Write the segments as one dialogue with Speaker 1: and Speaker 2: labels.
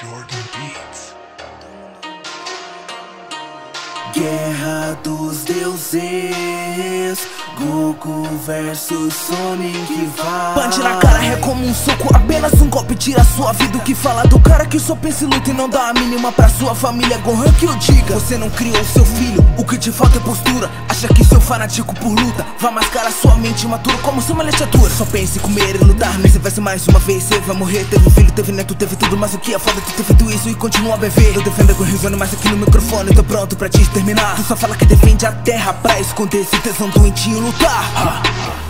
Speaker 1: Jordan Beats.
Speaker 2: Guerra dos deuses Goku versus Sonic vai.
Speaker 3: Punch na cara é como um soco Apenas um golpe tira sua vida. O que fala do cara que só pensa e luta E não dá a mínima pra sua família. Gohan que eu diga Você não criou seu filho. O que te falta é postura Acha que seu fanático por luta Vai mascarar sua mente imatura Como sua malete atura Só pense em comer e lutar Nesse vai ser mais uma vez Você vai morrer. Teve filho, teve neto, teve tudo Mas o que é foda de ter feito isso E continua a beber. Eu defendo com risonho Mas aqui no microfone Tô pronto pra te exterminar. Tu só fala que defende a terra Pra esconder esse tesão doentinho em lutar ha.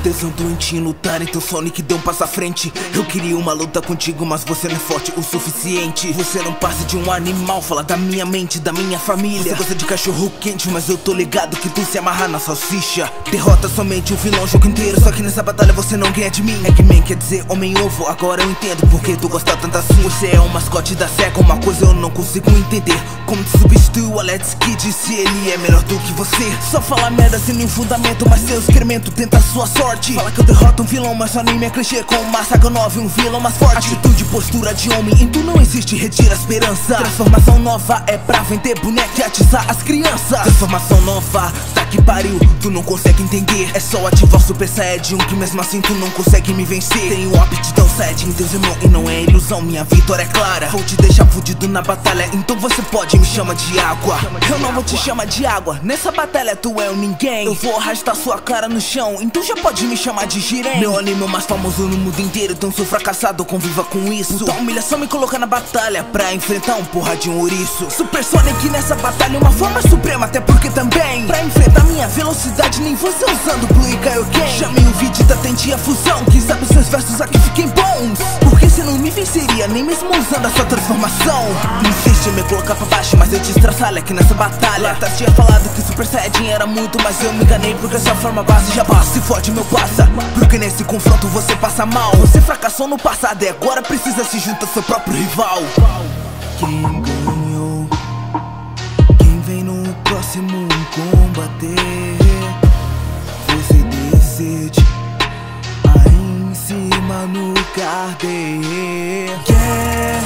Speaker 3: Tesão doentinho em lutar Então Sonic deu um passo à frente. Eu queria uma luta contigo Mas você não é forte o suficiente. Você não passa de um animal Fala da minha mente, da minha família. Você gosta de cachorro quente Mas eu tô ligado que tu se amarra na salsicha. Derrota somente o vilão o jogo inteiro. Só que nessa batalha você não ganha de mim. Eggman quer dizer homem-ovo Agora eu entendo porque tu gosta tanto assim. Você é um mascote da SEGA Uma coisa eu não consigo entender. Como te substitui o Alex Kidd Se ele é melhor do que você? Só fala merda sem nenhum fundamento Mas seu excremento tenta a sua sorte Fala que eu derroto um vilão Mas só anime é clichê Com uma saga nova e um vilão mais forte. Atitude, postura de homem Em tu não existe, retira a esperança. Transformação nova é pra vender boneca e atizar as crianças. Transformação nova, tá que pariu Tu não consegue entender. É só ativar o Super Saiyajin Que mesmo assim tu não consegue me vencer. Tenho aptidão Saiyajin, Deus irmão E não é ilusão, minha vitória é clara. Vou te deixar fudido na batalha Então você pode me chamar de água. Eu não vou te chamar de água Nessa batalha tu é um ninguém. Eu vou arrastar sua cara no chão Então já pode me chamar de Jiren Meu anime é o mais famoso no mundo inteiro Então sou fracassado, conviva com isso. Puta humilhação me coloca na batalha Pra enfrentar um porra de um ouriço. Super Sonic nessa batalha Uma forma suprema, até porque também. Pra enfrentar minha velocidade Nem você usando Blue e Kaioken. Chamei o Vegeta, tente a fusão Quem sabe seus versos aqui fiquem bons. Porque você não me venceria Nem mesmo usando a sua transformação. Insiste em me colocar pra baixo Mas eu te estraçalho aqui nessa batalha. Tá tinha falado que Super Saiyajin era muito Mas eu me enganei porque sua forma base já passa. Se fode meu passa Porque nesse confronto você passa mal Você fracassou no passado e agora precisa se juntar ao seu próprio rival Quem ganhou? Quem vem no próximo combater? Você decide Aí em cima no Carder Guerra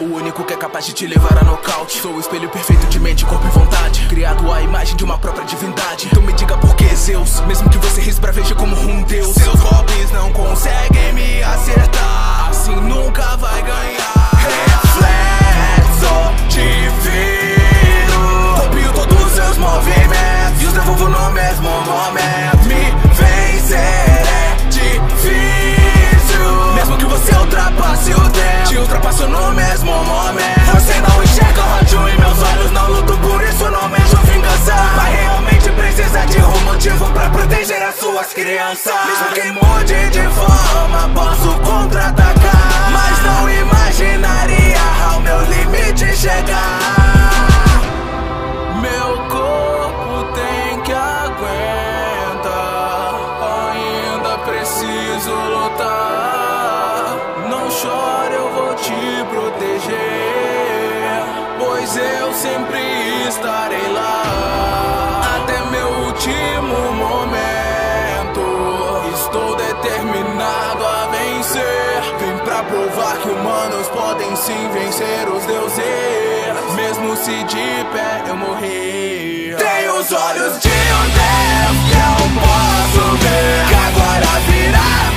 Speaker 4: o único que é capaz de te levar a nocaute. Sou o espelho perfeito de mente, corpo e vontade. Criado à imagem de uma própria divindade. Então me diga por que Zeus Mesmo que você resbraveje como um deus. Seus golpes não conseguem me acertar. Assim nunca vai ganhar. Reflexo divino. Copio todos os seus movimentos. E os devolvo no mesmo momento. Me vencer é difícil. Mesmo que você ultrapasse o tempo se ultrapasso no mesmo momento. Você não enxerga o ódio em meus olhos Não luto por isso, não mejo vingança. Vai realmente precisa de um motivo pra proteger as suas crianças. Mesmo que mude de forma, posso contra-atacar. Mas não imaginaria ao meu limite chegar. Estarei lá. Até meu último momento. Estou determinado a vencer. Vim pra provar que humanos podem sim vencer os deuses. Mesmo se de pé eu morrer. Tenho os olhos de um Deus eu posso ver. Que agora virá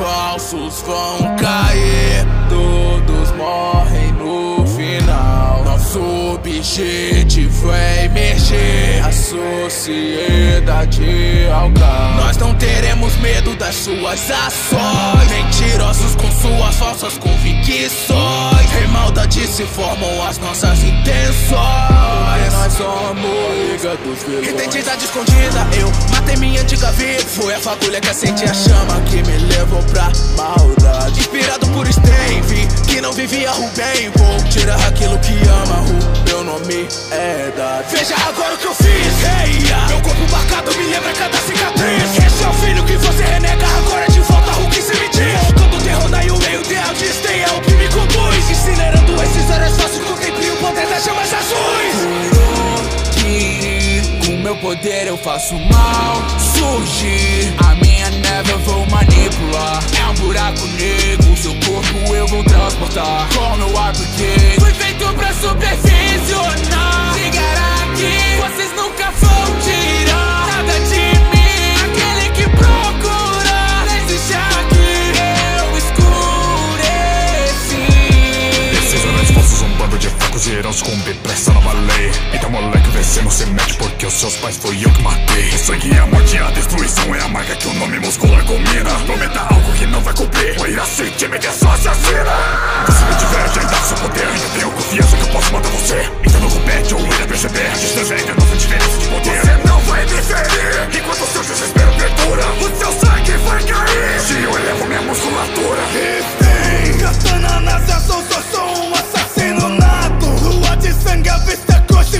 Speaker 4: falsos vão cair, todos morrem no final. Nosso objetivo é emergir, a sociedade ao. Nós não teremos medo das suas ações, mentirosos com suas falsas convicções. Em maldade se formam as nossas intenções. Porque nós somos Liga dos Vilões. Identidade escondida, eu matei minha antiga vida. Foi a fagulha que acende a chama que me levou pra maldade. Inspirado por Steve, que não vivia o bem. Vou tirar aquilo que ama, o meu nome é Dad. Veja agora o que eu fiz, hey, yeah. Meu corpo marcado me lembra cada cicatriz. Esse é o filho que você renega, agora de volta o que se me diz. Todo terror daí o meio de stay é Incinerando esses horas fáceis, contemple o poder das chamas azuis. Que com meu poder eu faço mal surgir. A minha neve eu vou manipular. É um buraco negro, seu corpo eu vou transportar. Com meu ar porque fui feito pra supervisionar. Chegar aqui, vocês nunca vão tirar nada de
Speaker 5: de fracos irão sucumbir pra essa nova lei Então moleque, vê se não se mete porque os seus pais foi eu que matei. O sangue é a morte, a destruição é a marca que o nome muscular combina. Prometa algo que não vai cumprir, ser time é só assassina Você me diverge, ainda seu poder Eu tenho confiança que eu posso matar você. Então não compete ou irá perceber. A distância entre a nossa diferença de poder. Você não vai me ferir. Enquanto o seu desespero perdura O seu sangue vai cair. Se eu elevo minha musculatura.
Speaker 4: Katana nas ações, só sou um assassino vista, coxa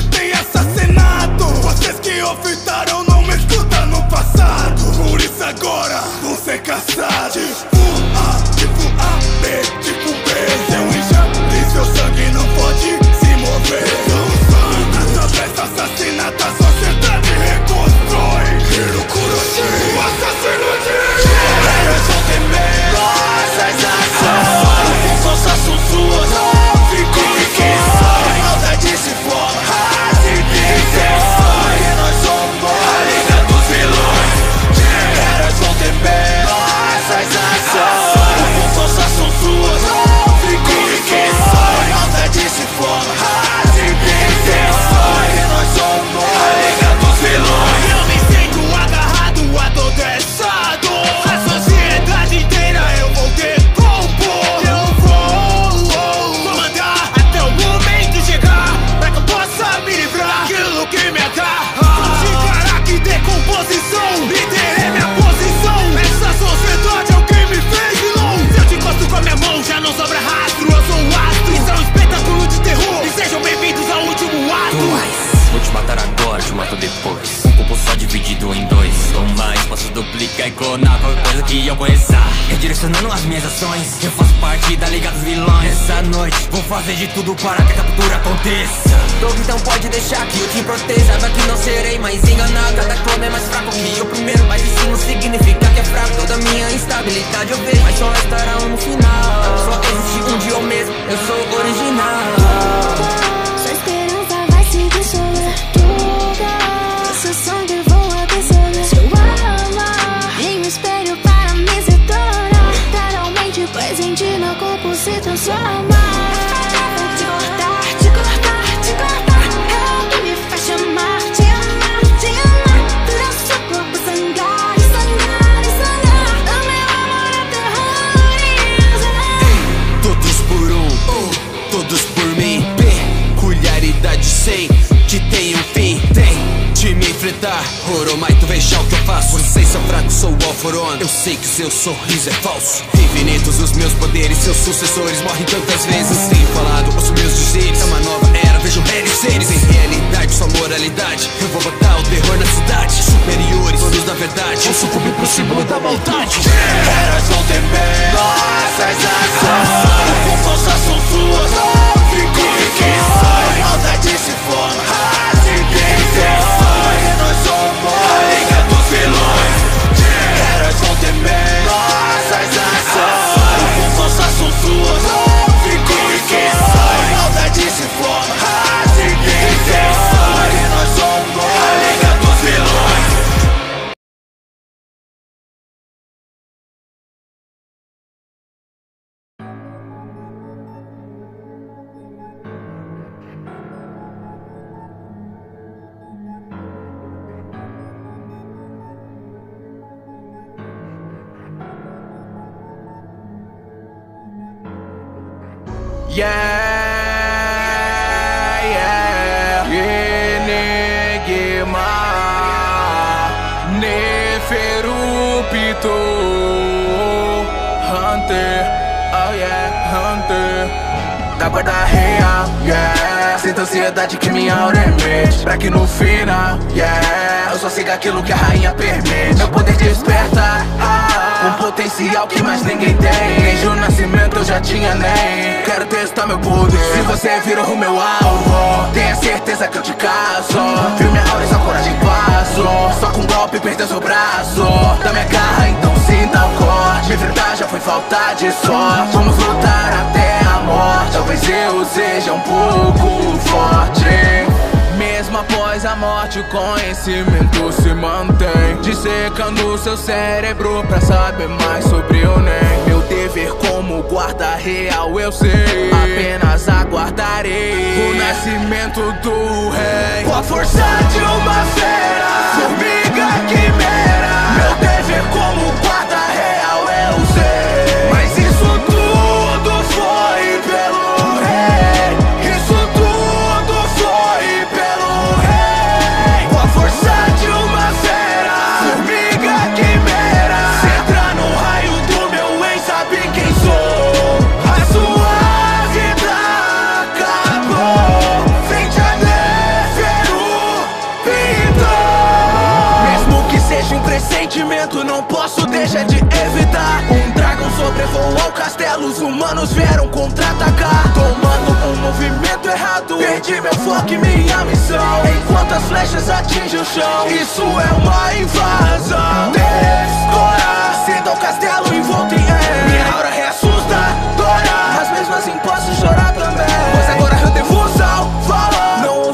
Speaker 4: sentimento não
Speaker 6: posso
Speaker 4: deixar de evitar. Um
Speaker 2: dragão
Speaker 4: sobrevoou castelos, humanos vieram contra-atacar. Tomando um movimento errado, perdi meu foco e minha missão. Enquanto as flechas atingem o chão, isso é uma invasão. Descorar, sinta o castelo envolto em air Minha aura é reassusta, dora Mas mesmo assim posso chorar também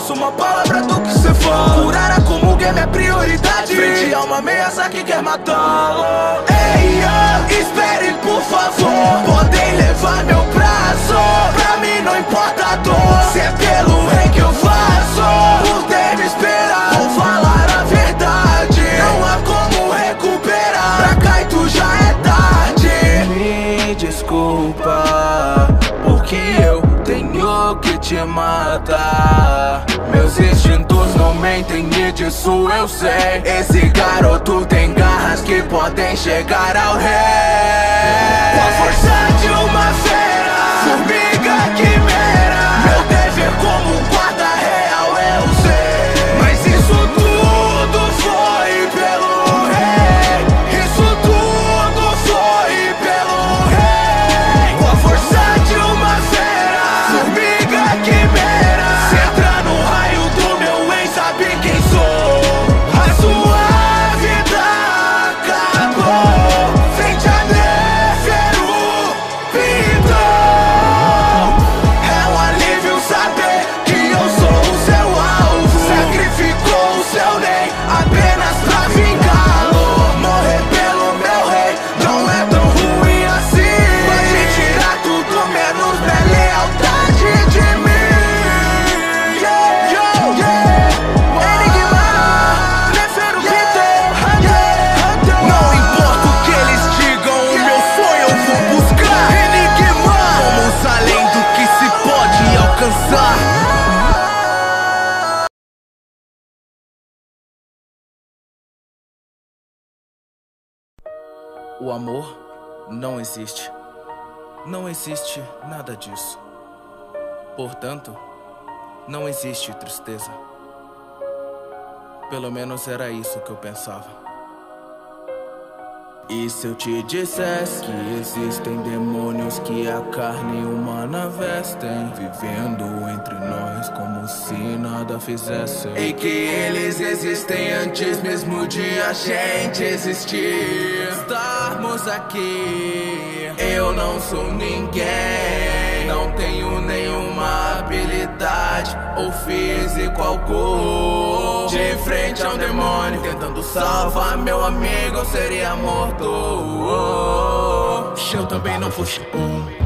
Speaker 4: ouço uma palavra do que cê fala Curar a game é minha prioridade. Frente a uma ameaça que quer matá-la Ei, oh, espere por favor. Podem levar meu prazo Pra mim não importa a dor. Se é pelo rei que eu faço Por ter me esperar. Vou falar a verdade. Não há como recuperar. Pra Caito já é tarde. Me desculpa Porque eu que te mata. Meus instintos não mentem e disso eu sei. Esse garoto tem garras que podem chegar ao rei.
Speaker 2: Com a força de uma fera, formiga quimera. Meu dever como quatro O amor não existe. Não existe nada disso. Portanto, não existe tristeza. Pelo menos era isso que eu pensava. E se eu te dissesse que existem demônios que a carne humana vestem, vivendo entre nós como se nada fizessem?
Speaker 4: E que eles existem antes mesmo de a gente existir.
Speaker 2: Estarmos aqui,
Speaker 4: eu não sou ninguém, não tenho nenhuma habilidade ou físico algum. De frente a um demônio Tentando salvar meu amigo Eu seria morto.
Speaker 2: Eu também não fosse um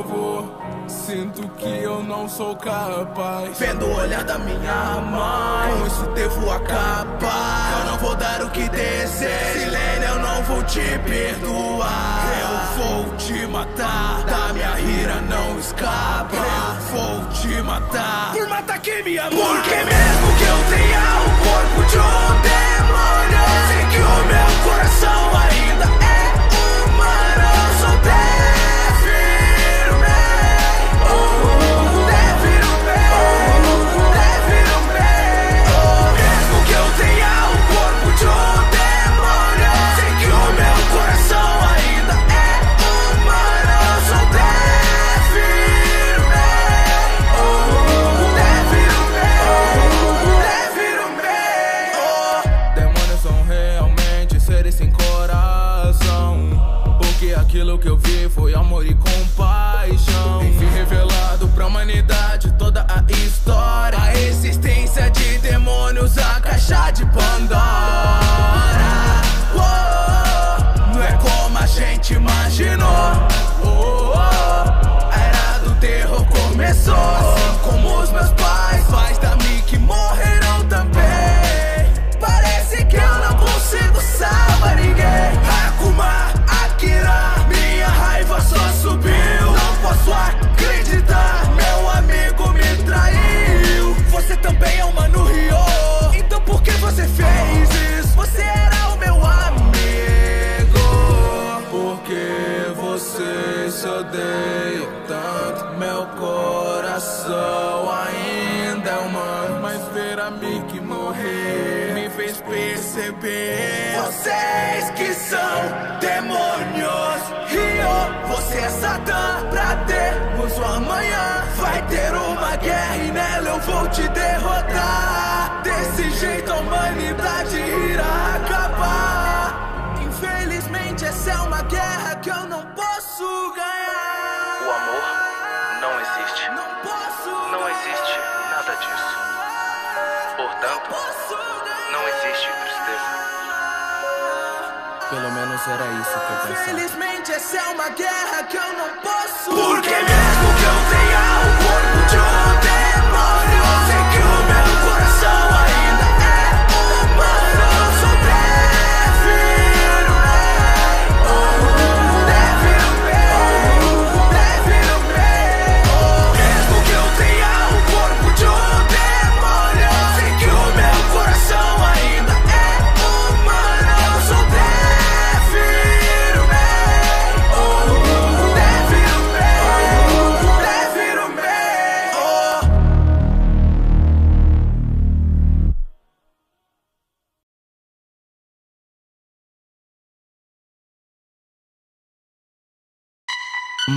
Speaker 4: Sinto que eu não sou capaz.
Speaker 2: Vendo o olhar da minha mãe. Com isso devo acabar.
Speaker 4: Eu não vou dar o que desejo.
Speaker 2: Silene, eu não vou te perdoar.
Speaker 4: Eu vou te matar.
Speaker 2: Da minha ira não escapa.
Speaker 4: Eu vou te matar.
Speaker 2: Por matar quem me ama
Speaker 4: Porque mesmo que eu tenha o corpo de um demônio Sei que o meu coração é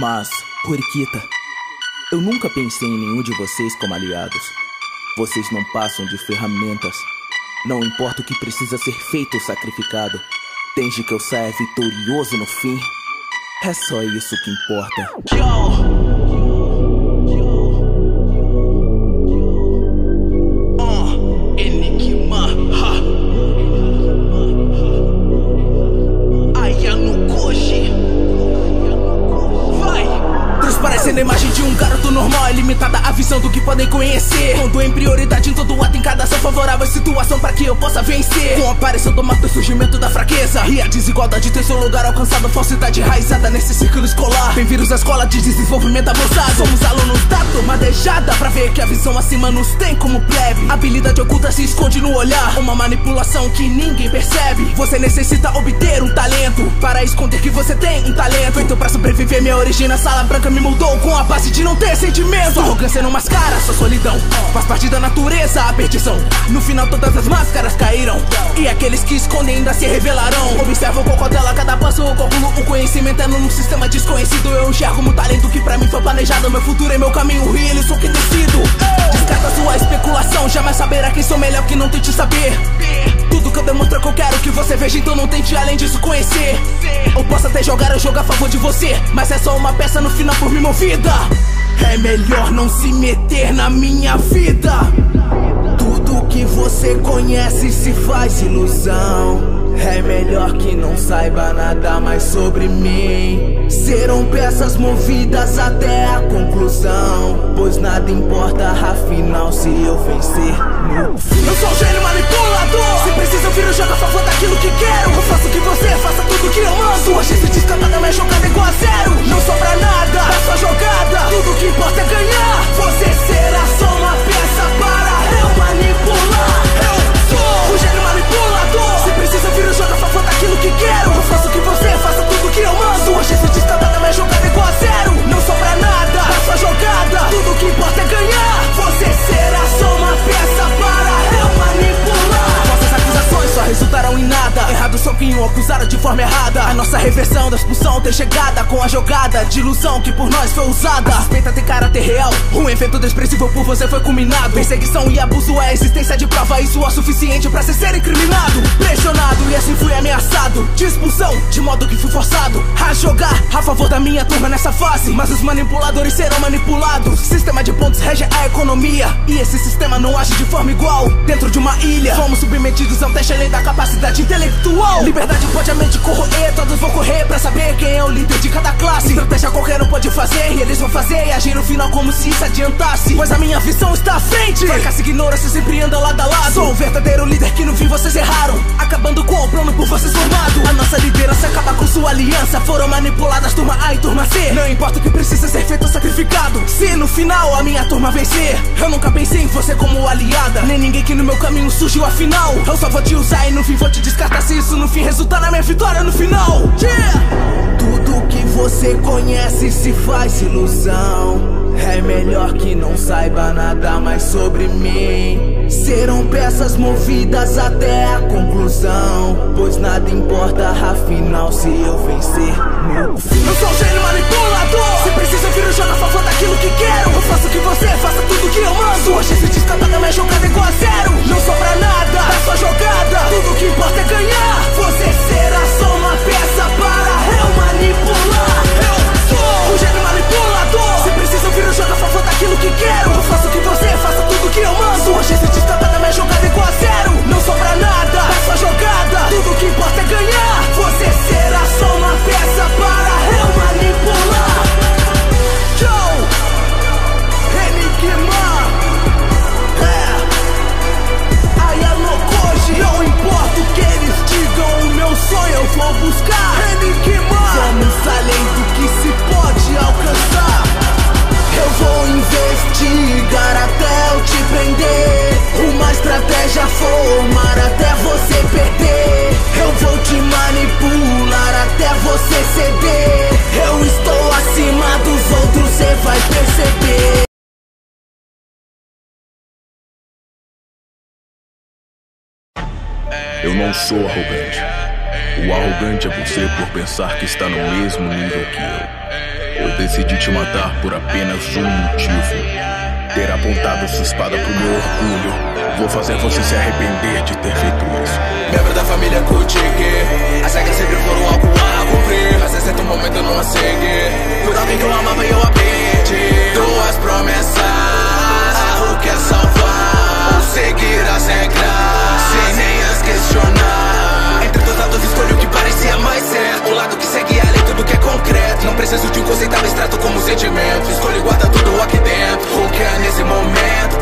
Speaker 4: Mas, Roriquita, eu nunca pensei em nenhum de vocês como aliados. Vocês não passam de ferramentas. Não importa o que precisa ser feito ou sacrificado, desde que eu saia vitorioso no fim. É só isso que importa.
Speaker 7: Uh,
Speaker 4: limitada a visão do que podem conhecer. Quando em prioridade em todo ato em cada ação favorável Situação para que eu possa vencer. Com a aparição do mato e surgimento da fraqueza. E a desigualdade tem seu lugar alcançado. Falsidade enraizada nesse círculo escolar. Bem-vindos à escola de desenvolvimento avançado. Somos alunos da turma deixada Pra ver que a visão acima nos tem como plebe. Habilidade oculta se esconde no olhar. Uma manipulação que ninguém percebe. Você necessita obter um talento. Para esconder que você tem um talento. Feito pra sobreviver, minha origem na sala branca me mudou Com a base de não ter sentimento. Sua arrogância não mascara sua solidão. Faz parte da natureza, a perdição. No final todas as máscaras caíram. E aqueles que escondem ainda se revelarão. Observa com cautela cada passo, eu calculo o conhecimento É num sistema desconhecido, eu enxergo um talento que pra mim foi planejado. Meu futuro é meu caminho e ele sou que decido Descarta sua especulação, jamais saberá quem sou melhor que não tente saber. Tudo que eu demonstro é que eu quero que você veja, então não tente além disso conhecer. Ou posso até jogar o jogo a favor de você Mas é só uma peça no final por mim movida É melhor não se meter na minha vida Tudo que você conhece se faz ilusão é melhor que não saiba nada mais sobre mim. Serão peças movidas até a conclusão. Pois nada importa, afinal, se eu vencer no fim. Eu sou um gênio manipulador. Se precisa, eu viro jogo a favor daquilo que quero. Eu faço o que você, faça tudo que eu mando. Sua chance de escapar da minha jogada é igual a zero. Não sobra nada da sua jogada. Que importa é ganhar. Errado só quem o acusaram de forma errada. A nossa reversão da expulsão tem chegada com a jogada de ilusão que por nós foi usada. A suspeita tem caráter real. Um evento desprezível por você foi culminado. Perseguição e abuso é existência de prova. Isso é suficiente pra ser ser incriminado. Pressionado e assim fui ameaçado. De expulsão, de modo que fui forçado a jogar a favor da minha turma nessa fase. Mas os manipuladores serão manipulados. Sistema de pontos rege a economia. E esse sistema não age de forma igual. Dentro de uma ilha, fomos submetidos a um teste além da capacidade intelectual. Liberdade pode a mente corroer, todos vão correr pra saber quem é o líder de cada classe. Estratégia qualquer um pode fazer, e eles vão fazer e agir no final como se isso adiantasse. Pois a minha visão está à frente. Fracasso e ignorância sempre anda lado a lado. Sou o verdadeiro líder que no fim vocês erraram. Acabando com o plano por vocês formado. A nossa liderança acaba com sua aliança. Foram manipuladas turma A e turma C. Não importa o que precisa ser feito ou sacrificado. Se no final a minha turma vencer, eu nunca pensei em você como aliada. Nem ninguém que no meu caminho surgiu afinal. Eu só vou te usar e no fim vou te descartar. Se isso no fim resultar na minha vitória no final. Yeah! Tudo que você conhece se faz ilusão. É melhor que não saiba nada mais sobre mim. Serão peças movidas até a conclusão. Pois nada importa, afinal, se eu vencer no fim. Eu sou um gênio manipulador. Se precisa, eu viro jogo a favor daquilo que quero. Eu faço o que você, faça tudo que eu mando. Sua chance de escapar da minha jogada é igual a zero. Não sobra nada da sua jogada. Tudo que importa é ganhar. Você será só uma daquilo que quero. Eu faço o que você, faça tudo que eu mando. Sua chance de escapar
Speaker 2: sou arrogante. O arrogante é você por pensar que está no mesmo nível que eu.
Speaker 8: Eu decidi te matar por apenas um motivo. Ter apontado sua espada pro meu orgulho. Vou fazer você se arrepender de ter feito isso.
Speaker 4: Membro da família Kuchiki As regras sempre foram algo a cumprir Mas em certo momento eu não a segui Por alguém que eu amava e eu a perdi Duas promessas O que é salvar Ou seguir as regras Sem nem questionar. Entre dois lados escolho o que parecia mais certo. O lado que segue além tudo que é concreto. Não preciso de um conceito abstrato como sentimento. Escolho e guarda tudo aqui dentro. O que é nesse momento?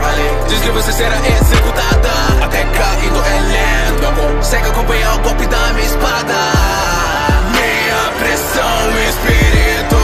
Speaker 4: Diz que você será executada. Até cair do elenco Meu consegue acompanhar o golpe da minha espada. Minha pressão espiritual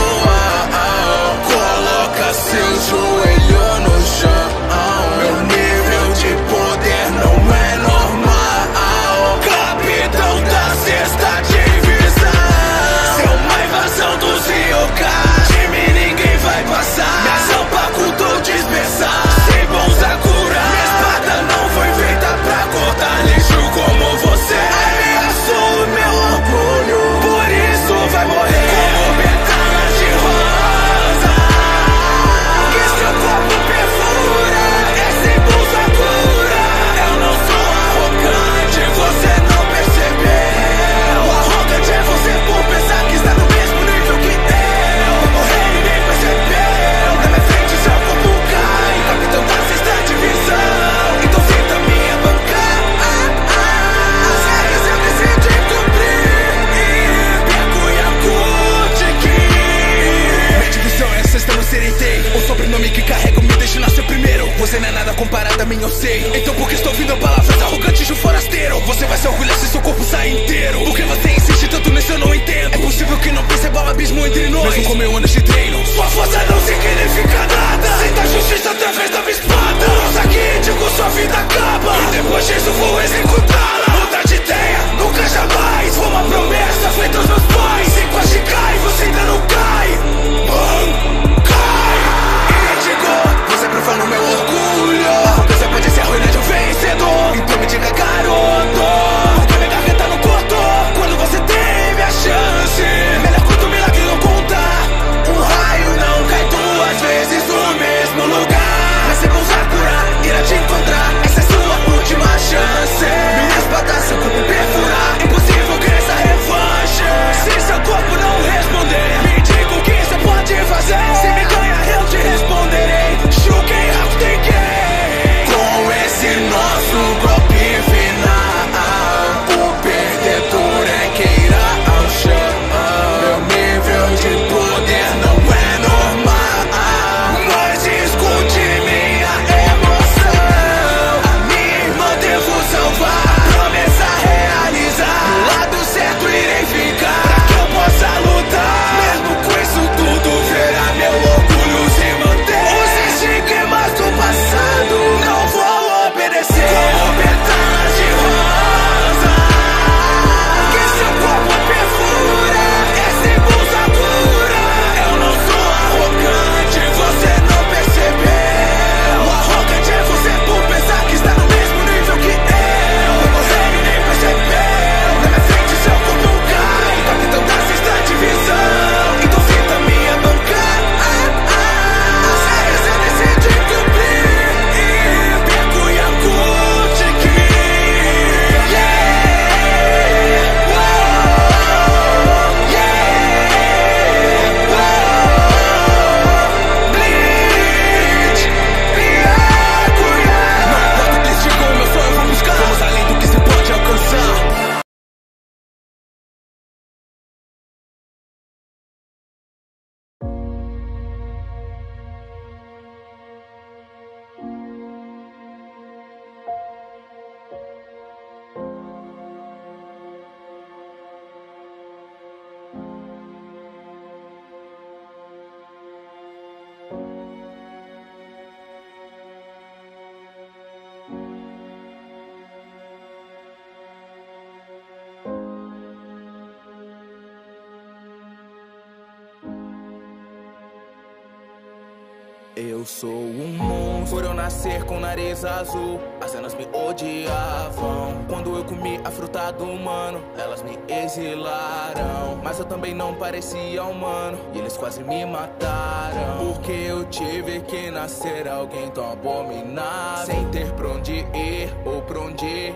Speaker 2: azul As cenas me odiavam. Quando eu comi a fruta do humano Elas me exilaram. Mas eu também não parecia humano E eles quase me mataram. Porque eu tive que nascer alguém tão abominável Sem ter pra onde ir ou pra onde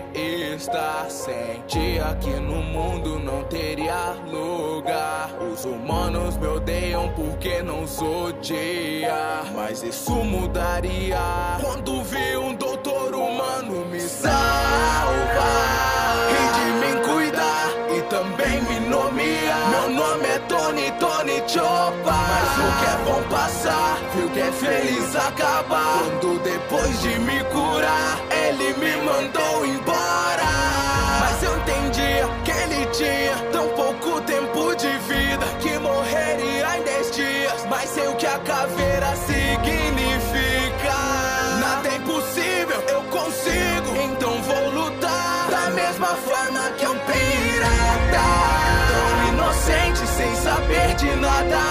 Speaker 2: estar Sem ti aqui no mundo não teria lugar Os humanos me odeiam porque não sou dia Mas isso mudaria quando vi um doutor humano me salvar e de mim cuidar e também me nomear. Meu nome é Tony, Tony Chopa. Mas o que é bom passar, viu que é feliz acabar. Quando depois de me curar, caveira significa. Nada é impossível, eu consigo. Então vou lutar da mesma forma que um pirata. Tão inocente, sem saber de nada.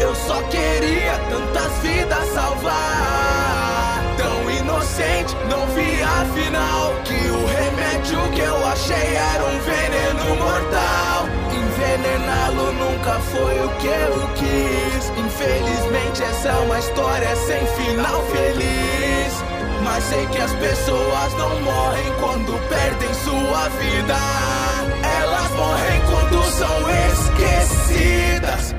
Speaker 2: Eu só queria tantas vidas salvar. Tão inocente, não vi afinal que o remédio que eu achei era um veneno mortal. Envenená-lo nunca foi o que eu quis. Infelizmente, essa é uma história sem final feliz. Mas sei que as pessoas não morrem quando perdem sua vida. Elas morrem quando são esquecidas.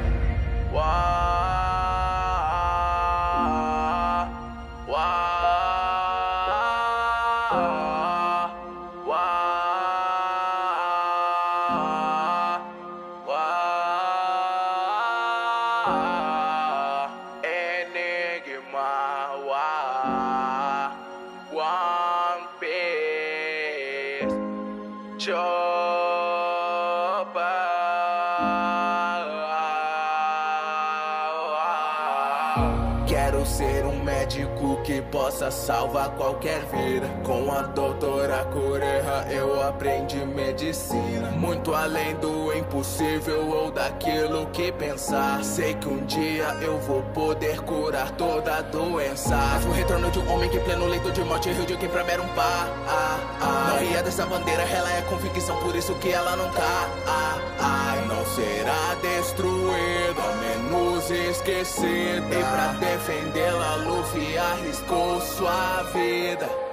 Speaker 2: Medicina. Muito além do impossível ou daquilo que pensar. Sei que um dia eu vou poder curar toda doença. Mas o retorno de um homem que pleno leito de morte riu de quem pra era um pá. Ah, ah. Não ria dessa bandeira, ela é convicção, por isso que ela não cai. Ah, ah. Não será destruída, ao menos esquecida. E pra defendê-la, Luffy arriscou sua vida.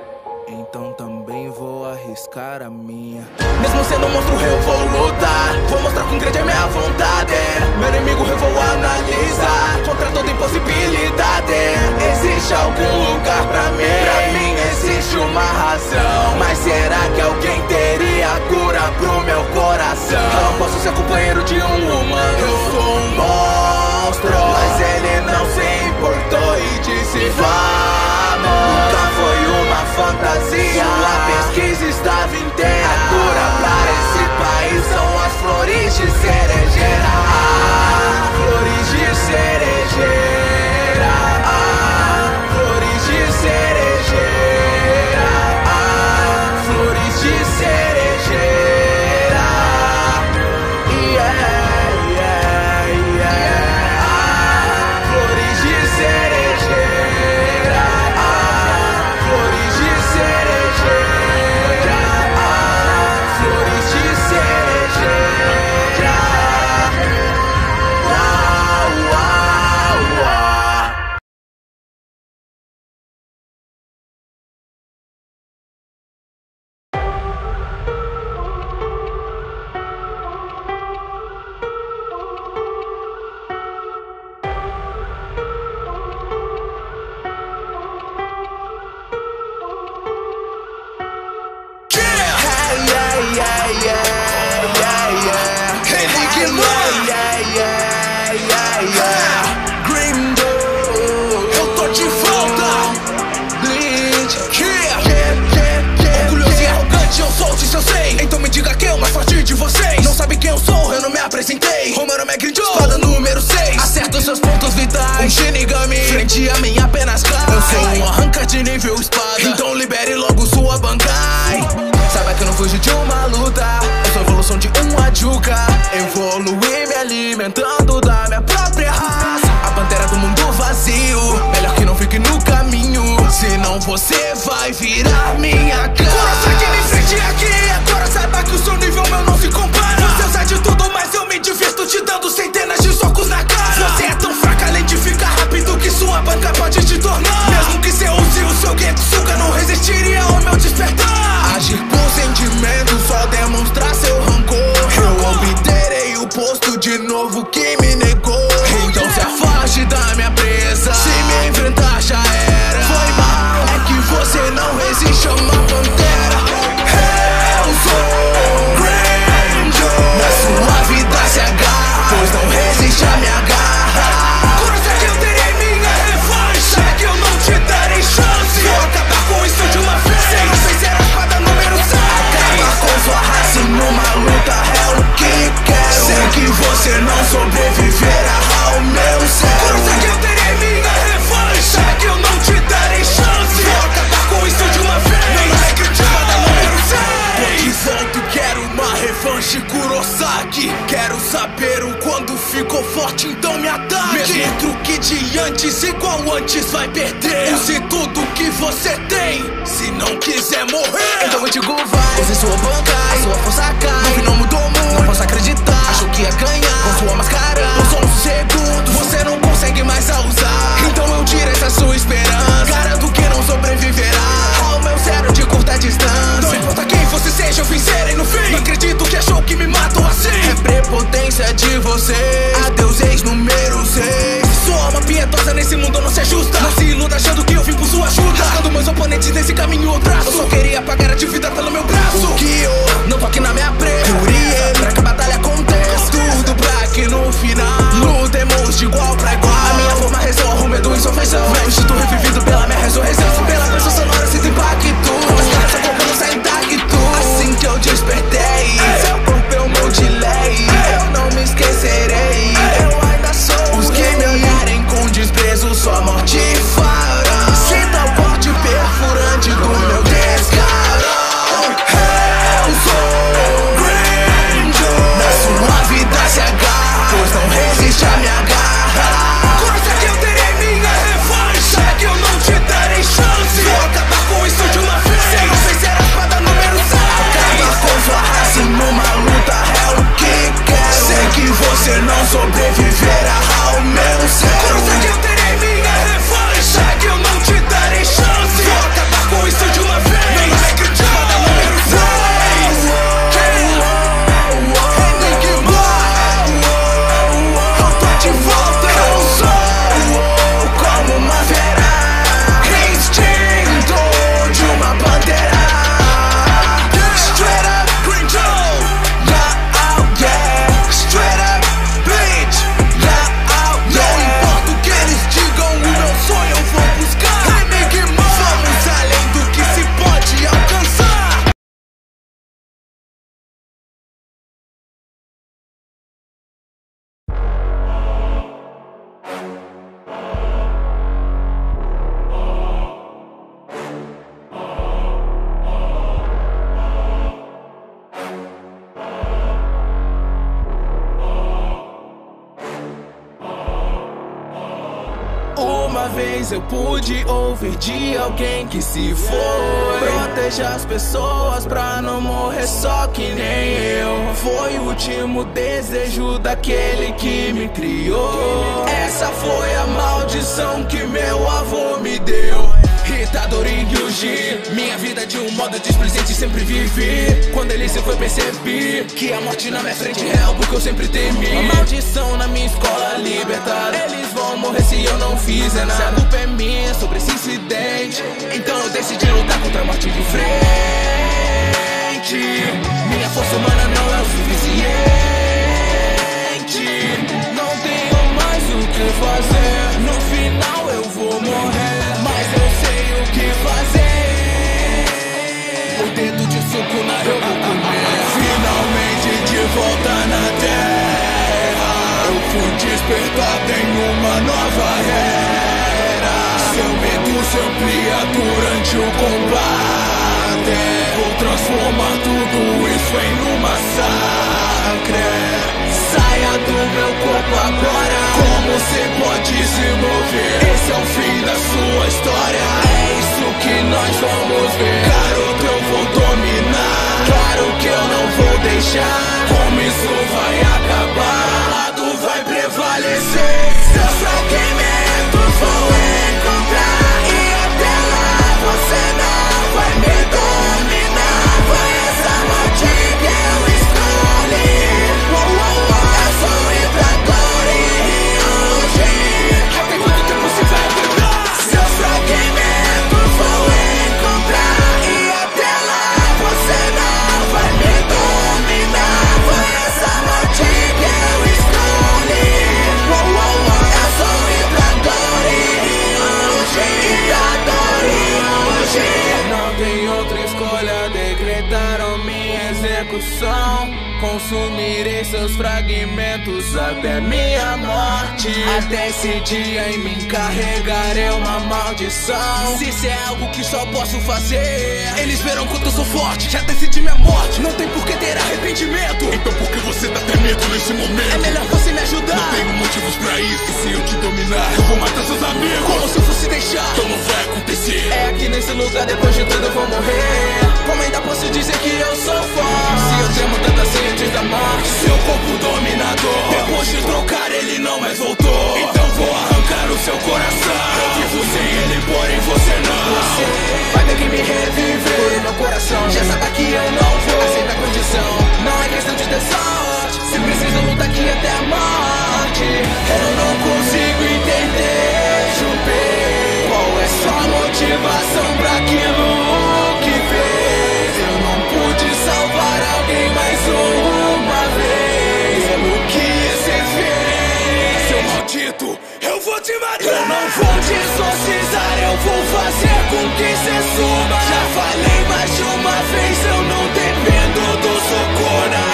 Speaker 2: Então também vou arriscar a minha. Mesmo sendo um monstro, eu vou lutar. Vou mostrar com grande é minha vontade. Meu inimigo, eu vou analisar. Contra toda impossibilidade. Existe algum lugar pra mim? Pra mim existe uma razão. Mas será que alguém teria cura pro meu coração? Eu não posso ser companheiro de um humano. Eu sou um monstro. Mas ele não se importou e disse: Vamos. Fantasia. Sua pesquisa estava inteira. A cura para esse país são as flores de cerejeira. Ah, flores de cerejeira. Você não
Speaker 4: sobreviverá ao meu
Speaker 2: Coisa que
Speaker 4: céu
Speaker 2: eu terei minha revanche? Sabe que eu não te darei chance? Vou acabar com isso de uma vez. Meu nome é espada número 6
Speaker 4: De volta quero uma revanche Kurosaki. Quero saber o quando ficou forte, então me ataque. Mesmo truque de antes, igual antes vai perder. Use tudo que você tem, se não quiser morrer. Então eu digo vai, use sua banca, Adeus ex número 6
Speaker 2: Sou alma piedosa nesse mundo não se ajusta. Não se iluda achando que eu vim por sua ajuda. Rasgando meus oponentes nesse caminho eu traço vez eu pude ouvir de alguém que se foi. Proteja as pessoas pra não morrer só que nem eu. Foi o último desejo daquele que me criou. Essa foi a maldição que meu avô me deu. Itadori Yuji Minha vida de um modo displicente sempre vivi. Quando ele se foi percebi Que a morte na minha frente é algo que eu sempre temi. A maldição na minha escola libertada morrer se eu não fizer nada. Se a culpa é minha sobre esse incidente Então eu decidi lutar contra a morte de frente. Minha força humana não é o suficiente. Não tenho mais o que fazer. No final eu vou morrer Mas eu sei o que fazer. O dedo de suco na eu vou comer Finalmente de volta na terra Eu fui despertado em uma nova era. Seu medo se amplia durante o combate. Vou transformar tudo isso em um massacre Saia do meu corpo agora. Como você pode se mover? Esse é o fim da sua história. É isso que nós vamos ver. Garoto, eu vou dominar. Claro que eu não vou deixar. Como isso vai acabar prevalecer
Speaker 4: maldição. Se isso é algo que só posso fazer, eles verão quanto eu sou forte. Já decidi minha morte, não tem por que ter arrependimento.
Speaker 1: Então por que você tá temendo nesse
Speaker 4: É
Speaker 1: momento?
Speaker 4: melhor você me ajudar.
Speaker 1: Não tenho motivos pra isso. Se eu te dominar, eu vou matar seus amigos.
Speaker 4: Como se eu fosse deixar.
Speaker 1: Então não vai acontecer.
Speaker 4: É aqui nesse lugar, depois de tudo eu vou morrer. Como ainda posso dizer que eu sou forte? Se eu temo tanto assim antes da morte, seu corpo dominador. Depois de trocar, ele não mais voltou. Vou arrancar o seu coração. Eu vivo sem ele, porém você não. Você vai ter que me reviver. Por meu coração, já sabe que eu não vou. Aceita a condição, não é questão de ter sorte. Se precisa, luta aqui até a morte. Eu não consigo entender, Junpei. Qual é sua motivação pra aquilo Eu não vou te exorcizar, eu vou fazer com que cê suba. Já falei mais de uma vez, eu não dependo do Socona.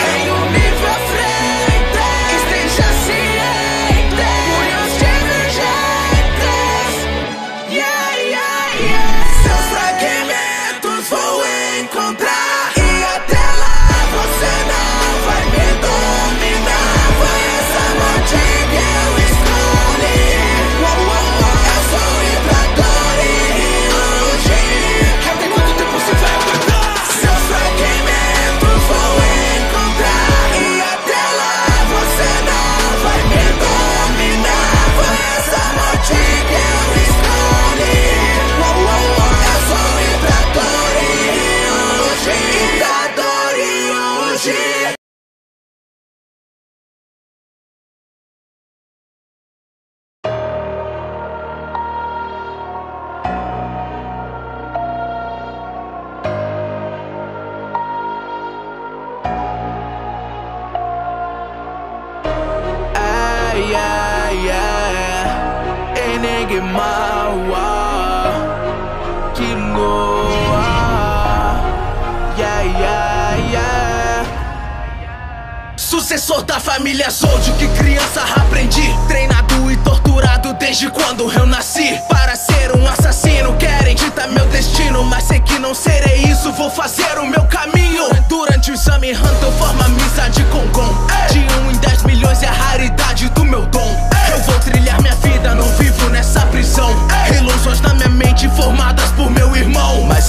Speaker 4: Sucessor da família Zold que criança aprendi. Treinado e torturado desde quando eu nasci. Para ser um assassino querem ditar meu destino Mas sei que não serei isso, vou fazer o meu caminho. Durante o exame Hunt eu formo amizade com Gon. De um em 10 milhões é a raridade do meu dom. Eu vou trilhar minha vida, não vivo nessa prisão. Ilusões na minha mente formadas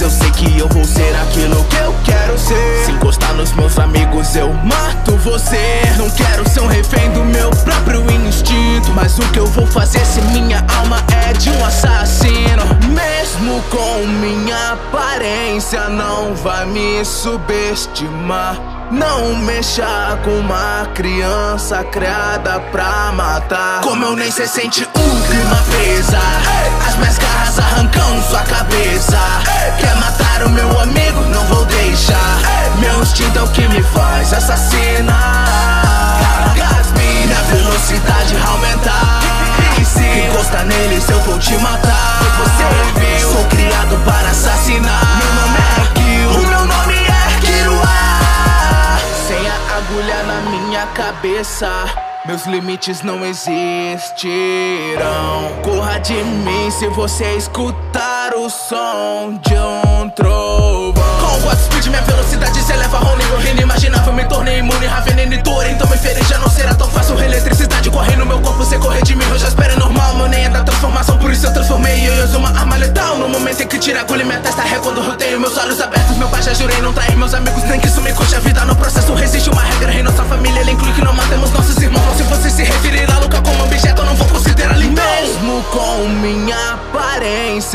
Speaker 4: eu sei que eu vou ser aquilo que eu quero ser. Se encostar nos meus amigos eu mato você. Não quero ser um refém do meu próprio instinto. Mas o que eu vou fazer se minha alma é de um assassino? Mesmo com minha aparência não vai me subestimar não mexa com uma criança criada pra matar. Como eu nem se sente um clima presa. As minhas garras arrancam sua cabeça. Quer matar o meu amigo? Não vou deixar. Meu instinto é o que me faz assassinar. Gasme, minha velocidade aumentar. E se encostar neles eu vou te matar. Você viu? Sou criado para assassinar. Meu nome é Kill Agulha na minha cabeça meus limites não existirão. Corra de mim se você escutar o som de um trovão. Com o Speed, minha velocidade se eleva a um nível inimaginável. Me tornei imune a veneno e dor, então me ferir já não será tão fácil. Eletricidade corre no meu corpo, você correr de mim, eu já espero é normal. Meu nem é da transformação, por isso eu transformei eu uso uma arma letal. No momento em que tira agulha minha testa ré quando eu tenho meus olhos abertos. Meu pai já jurei não trair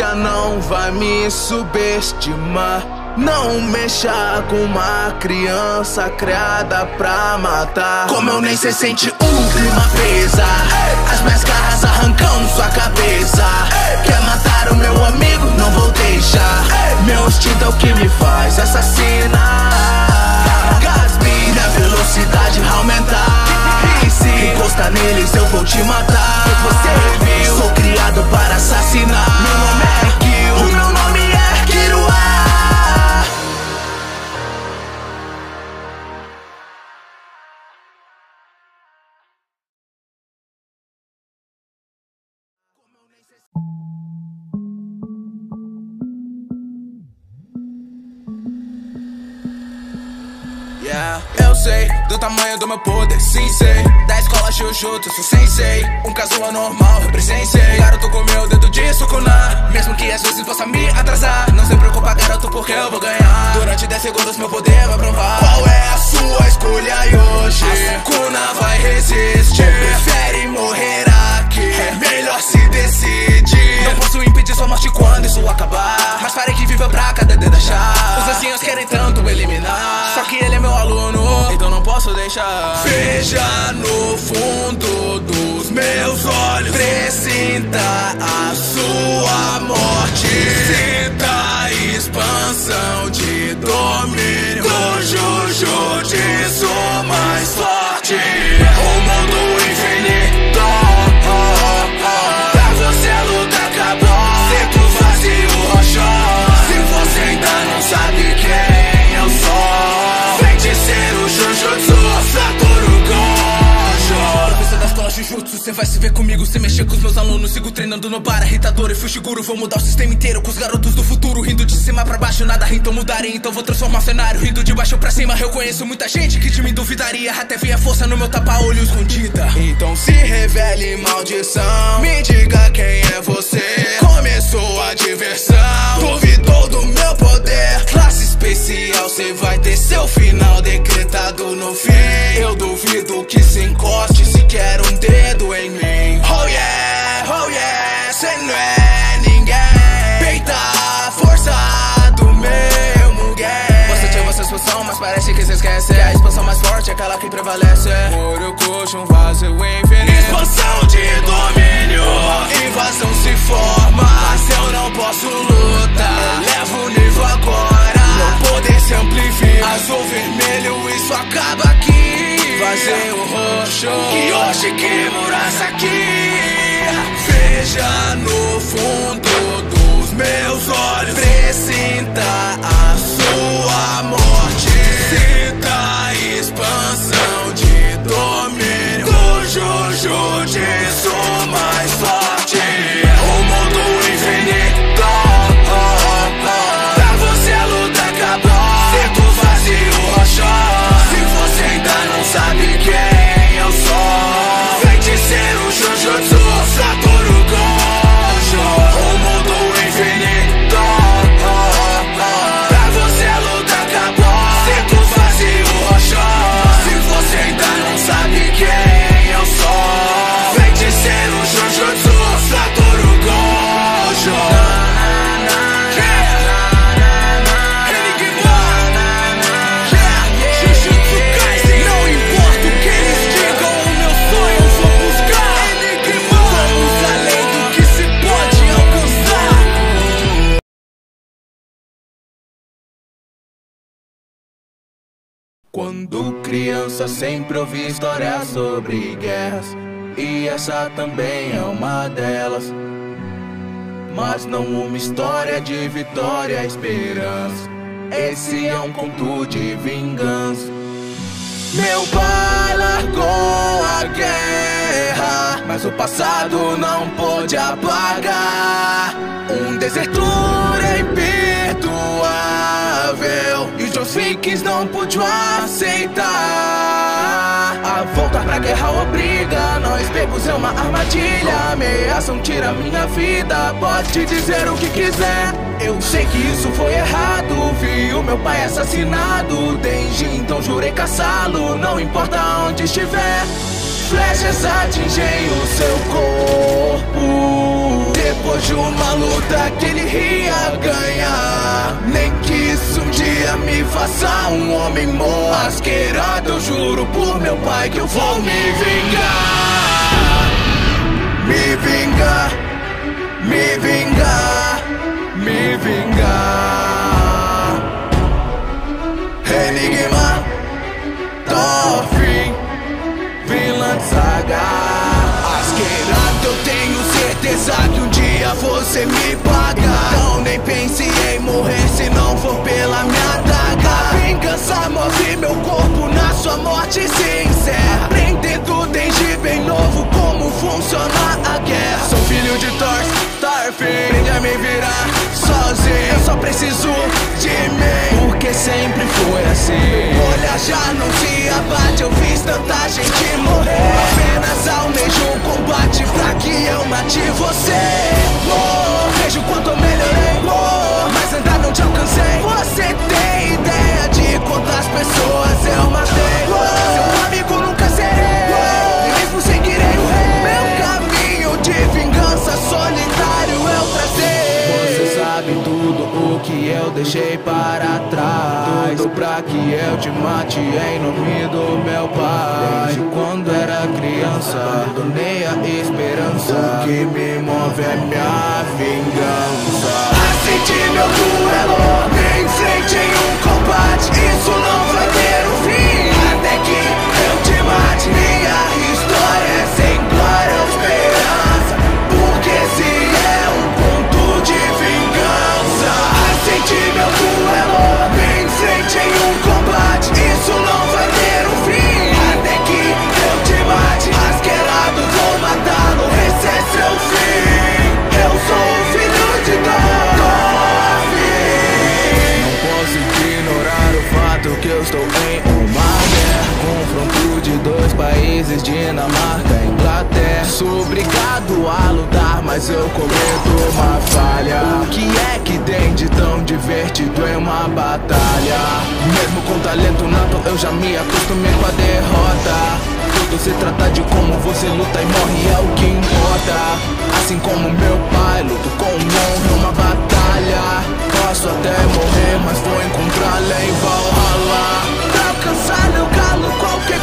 Speaker 4: não vai me subestimar. Não mexa com uma criança criada pra matar. Como eu nem se sente um clima presa. As minhas garras arrancam sua cabeça. Quer matar o meu amigo? Não vou deixar. Meu instinto é o que me faz assassinar. Gasme, minha velocidade aumentar. Encosta neles, eu vou te matar Você viu? Sou criado para assassinar Meu nome é Kill O meu nome é Kiroa. Yeah, eu sei do tamanho do meu poder, sim sei. Da escola Jujutsu, sou sensei Um caso anormal, represenciei Garoto com meu dedo de sukunar Mesmo que às vezes possa me atrasar. Não se preocupa garoto porque eu vou ganhar. Durante 10 segundos meu poder vai provar. Qual é a sua escolha? Hoje? A Sukuna vai resistir. Prefere morrer aqui. É melhor se decidir. Não posso impedir sua morte quando isso acabar. Mas farei que viva pra cada dedo achar. Os anciãos querem tanto eliminar. Só que ele é meu aluno Então não posso deixar? Veja no fundo dos meus olhos. Presinta a sua morte. Sinta a expansão de domínio. Do Jujutsu mais forte. O mundo Jujutsu Cê vai se ver comigo Se mexer com os meus alunos. Sigo treinando no bar Irritador e Fushiguro Vou mudar o sistema inteiro Com os garotos do futuro. Rindo de cima pra baixo Nada então mudaria Então vou transformar o cenário Rindo de baixo pra cima. Eu conheço muita gente Que de mim duvidaria. Até vi a força no meu tapa-olho escondida Então se revele maldição. Me diga quem é você. Começou a diversão. Duvidou do meu poder. Classe especial Cê vai ter seu final decretado no fim. Eu duvido que se encoste Sequer um dedo Oh yeah, oh yeah Cê não é ninguém Peita a força do meu mugué Você tinha essa expansão, mas parece que cê esquece. Que a expansão mais forte é aquela que prevalece. Morococho, um vaso infinito. Expansão de domínio. Uma invasão se forma. Mas eu não posso lutar. Levo o nível agora poder se amplifica Azul, vermelho, isso acaba aqui. Vazio roxo Kiyoshi Kimurasaki Veja no fundo dos meus olhos. Presinta a sua morte. Sinta a expansão de domínio. Do Jujutsu mais forte criança sempre ouvi histórias sobre guerras. E essa também é uma delas. Mas não uma história de vitória e esperança. Esse é um conto de vingança. Meu pai largou a guerra, mas o passado não pôde apagar. Um desertor imperdoável e os John não pôde aceitar. A voltar pra guerra obriga, nós bebos é uma armadilha. Ameaçam tirar minha vida, pode dizer o que quiser. Eu sei que isso foi errado, vi o meu pai assassinado. Desde então jurei caçá-lo, não importa onde estiver. Flechas atingem o seu corpo. Depois de uma luta que ele ria ganhar. Nem que isso um dia me faça um homem mosqueirado. Eu juro por meu pai que eu vou me vingar. Me vingar, me vingar, me vingar. Enigma, Thorfinn, Saga. Asquerado, eu tenho certeza que um dia você me paga. Então nem pense em morrer se não for pela minha daga. Vingança move meu corpo, na sua morte se encerra. Aprendendo desde bem novo como funciona a guerra. Sou filho de Thor, Starfin, a me virar sozinho. Eu só preciso de mim, porque sempre foi assim. Olha já não se abate Eu fiz tanta gente morrer Apenas almejo um combate pra que eu mate você oh, Vejo quanto eu melhorei oh, Mas ainda não te alcancei Você tem ideia de quantas pessoas eu matei oh, Seu amigo nunca solitário eu tracei
Speaker 2: Você sabe tudo o que eu deixei para trás. Tudo pra que eu te mate em nome do meu pai. Desde quando era criança Abandonei a esperança. O que me move é minha vingança.
Speaker 4: Aceite meu duelo em frente em um combate. Isso não vai ter um fim. Até que eu te mate
Speaker 2: países, Dinamarca Inglaterra. Sou obrigado a lutar, mas eu cometo uma falha. O que é que tem de tão divertido em uma batalha? Mesmo com talento nato, eu já me acostumei com a derrota. Tudo se trata de como você luta e morre é o que importa. Assim como meu pai, luto com honra uma batalha. Posso até morrer, mas vou encontrá-la em Valhalla.
Speaker 4: Pra alcançar meu galo, qualquer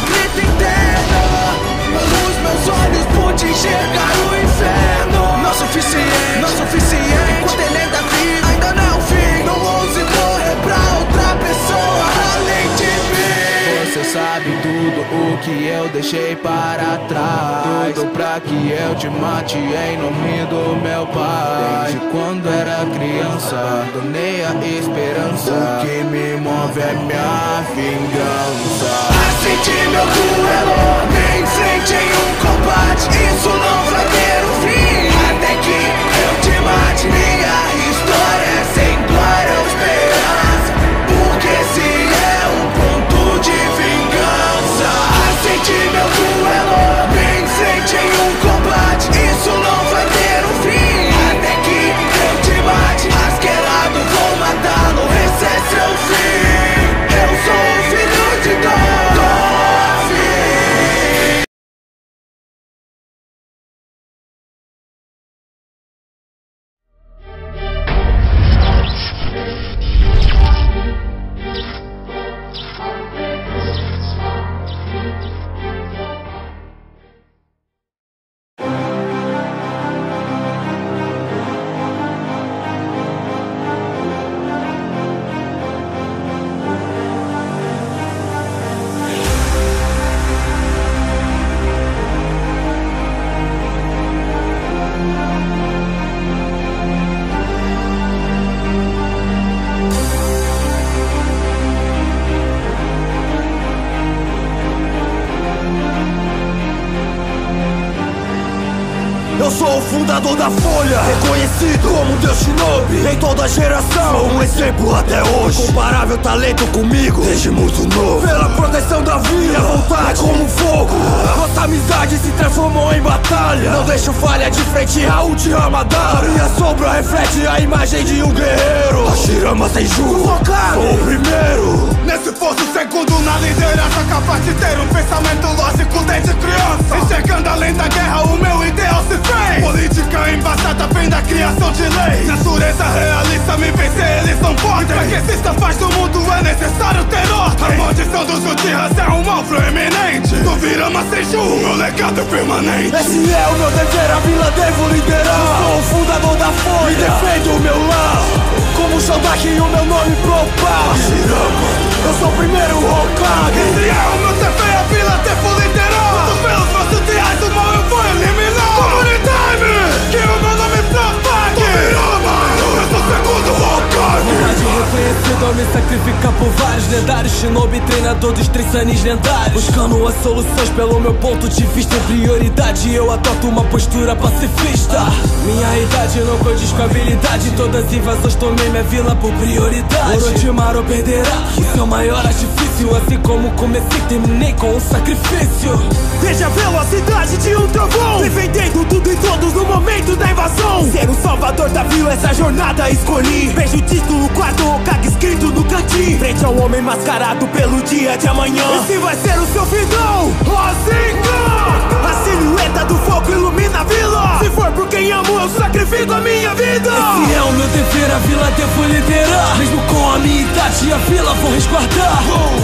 Speaker 4: Os meus olhos pude enxergar o inferno. Não suficiente, não suficiente Enquanto ele ainda vive, ainda não é o fim Não ouse morrer pra outra pessoa além de mim.
Speaker 2: Você sabe tudo o que eu deixei para trás. Tudo pra que eu te mate em nome do meu pai. Desde quando era criança Abandonei a esperança. O que me move é minha vingança.
Speaker 4: Aceite meu duelo em frente em um Isso não vai ter um fim. Até que eu te mate Minha história é sem glória ou esperança. Porque esse é um ponto de vingança. Aceite meu duelo em frente em um combate Isso não
Speaker 9: fundador da Folha, reconhecido como um deus shinobi em toda geração. Sou um exemplo até hoje. Incomparável talento comigo, desde muito novo. Pela proteção da vida, minha vontade é como fogo. Nossa amizade se transformou em batalha. Não deixo falha de frente a última Madara. Minha sombra reflete a imagem de um guerreiro. Hashirama Senju, sou o primeiro.
Speaker 4: Nesse posto segundo na liderança Capaz de ter um pensamento lógico desde criança. Enxergando além da guerra o meu ideal se fez. Política embasada vem da criação de leis. Natureza realista me vencer eles não podem Pra que exista paz no mundo é necessário ter ordem. A maldição dos Uchihas é um mal proeminente Do Virama Senju, o meu legado é permanente.
Speaker 9: Esse é o meu dever, a vila devo liderar. Eu sou o fundador da Folha. E defendo o meu lar. Como Shodak o meu nome propaga. Eu sou o primeiro Hokage.
Speaker 4: É o meu dever, a vila devo liderar Luto pelos meus ideais, o mal eu vou eliminar Comunidade, que o meu nome propague Virama, eu sou o segundo
Speaker 9: Vontade reconhecida,
Speaker 10: Então me sacrificar por vários lendários. Shinobi, treinador dos três anis lendários. Buscando as soluções pelo meu ponto de vista Prioridade, eu adoto uma postura pacifista. Minha idade não condiz com habilidade. Todas as invasões tomei minha vila por prioridade. Orochimaru perderá. O seu maior artifício. Assim como comecei, terminei com um sacrifício
Speaker 11: Veja a velocidade de um trovão. Defendendo tudo e todos no momento da invasão. Ser o salvador da vila, essa jornada escolhi. Vejo o título quarto Hokage escrito no cantinho. Frente ao homem mascarado pelo dia de amanhã. Esse vai ser o seu final Rasengan A silhueta do fogo ilumina a vila. Se for por quem amo, eu sacrifico a minha vida.
Speaker 10: Esse é o meu dever, a vila devo liderar. Mesmo com a minha idade, a vila vou resguardar.